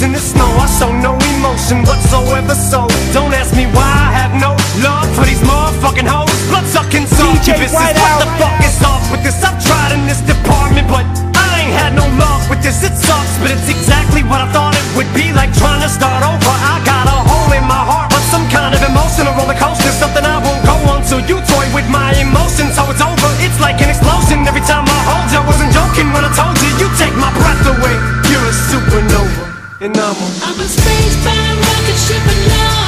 In the snow, I show no emotion whatsoever. So don't ask me why I have no love for these motherfucking hoes. Blood sucking succubuses. What the fuck is off with this? I've tried in this department, but I ain't had no luck with this. It sucks, but it's exactly what I thought it would be like trying to start over. I got a hole in my heart, but some kind of emotional roller coaster. Something I won't go on till you toy with my emotions. So it's over. and I'm a I'm a space bound rocket ship alone.